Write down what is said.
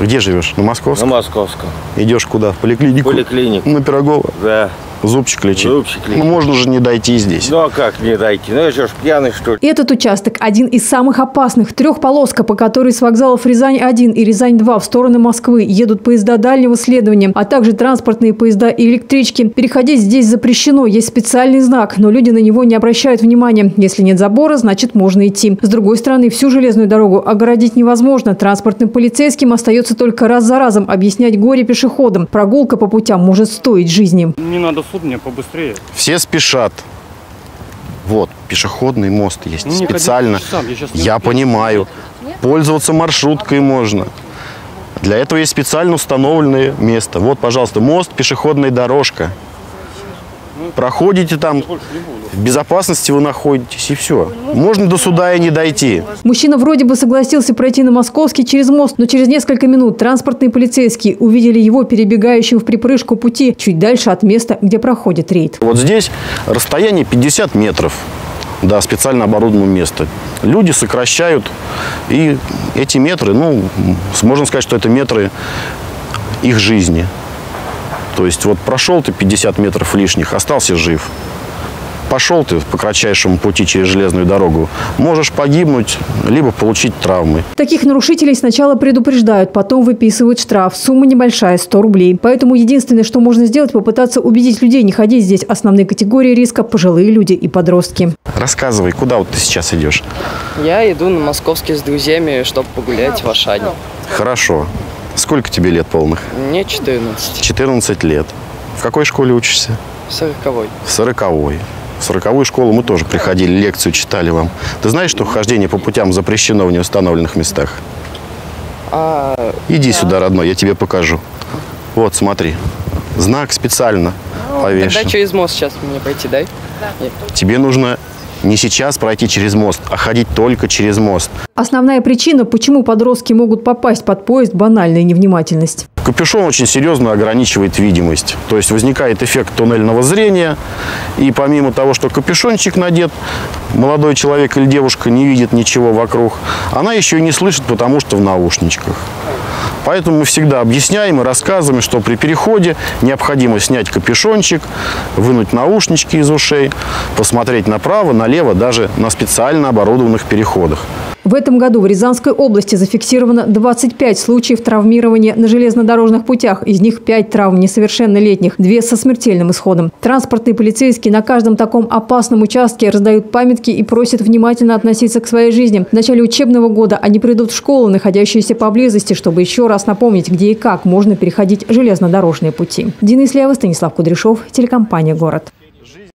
Где живешь? На На Московском? Московском. Идешь куда? В поликлинику? Поликлинику. На Пирогова? Да. Зубчик лечить? Зубчик лечить. Ну, можно же не дойти здесь. Ну а как мне дойти? Ну я что ж пьяный что ли? Этот участок – один из самых опасных. Трехполоска, по которой с вокзалов Рязань-1 и Рязань-2 в стороны Москвы едут поезда дальнего следования, а также транспортные поезда и электрички. Переходить здесь запрещено, есть специальный знак, но люди на него не обращают внимания. Если нет забора, значит можно идти. С другой стороны, всю железную дорогу огородить невозможно. Транспортным полицейским остается только раз за разом объяснять горе пешеходам. Прогулка по путям может стоить жизни. Не надо суд, мне побыстрее. Все спешат. Вот, пешеходный мост есть. Ну, Специально. сам, я Я понимаю. Пользоваться маршруткой можно. Для этого есть специально установленное место. Вот, пожалуйста, мост, пешеходная дорожка. Проходите там, в безопасности вы находитесь, и все. Можно до суда и не дойти. Мужчина вроде бы согласился пройти на Московский через мост, но через несколько минут транспортные полицейские увидели его перебегающим в припрыжку пути чуть дальше от места, где проходит рейд. Вот здесь расстояние 50 метров до специально оборудованного места. Люди сокращают, и эти метры, ну, можно сказать, что это метры их жизни. То есть вот прошел ты 50 метров лишних, остался жив. Пошел ты по кратчайшему пути через железную дорогу, можешь погибнуть, либо получить травмы. Таких нарушителей сначала предупреждают, потом выписывают штраф. Сумма небольшая – 100 рублей. Поэтому единственное, что можно сделать, попытаться убедить людей не ходить здесь. Основные категории риска – пожилые люди и подростки. Рассказывай, куда вот ты сейчас идешь? Я иду на московский с друзьяами, чтобы погулять в Ашане. Хорошо. Сколько тебе лет полных? Мне 14, 14 лет. В какой школе учишься? 40 В сороковой. В сороковую школу мы тоже приходили, лекцию читали вам. Ты знаешь, что хождение по путям запрещено в неустановленных местах? А Иди сюда, родной, я тебе покажу. Вот, смотри. Знак специально повешен. тогда через мост сейчас мне пойти, дай? Тебе нужно не сейчас пройти через мост, а ходить только через мост. Основная причина, почему подростки могут попасть под поезд – банальная невнимательность. Капюшон очень серьезно ограничивает видимость. То есть возникает эффект туннельного зрения. И помимо того, что капюшончик надет, молодой человек или девушка не видит ничего вокруг, она еще и не слышит, потому что в наушничках. Поэтому мы всегда объясняем и рассказываем, что при переходе необходимо снять капюшончик, вынуть наушнички из ушей, посмотреть направо, налево, даже на специально оборудованных переходах. В этом году в Рязанской области зафиксировано 25 случаев травмирования на железнодорожных путях. Из них 5 травм несовершеннолетних, 2 со смертельным исходом. Транспортные полицейские на каждом таком опасном участке раздают памятки и просят внимательно относиться к своей жизни. В начале учебного года они придут в школы, находящиеся поблизости, чтобы еще раз напомнить, где и как можно переходить железнодорожные пути. Денис Лева, Станислав Кудряшов, телекомпания «Город».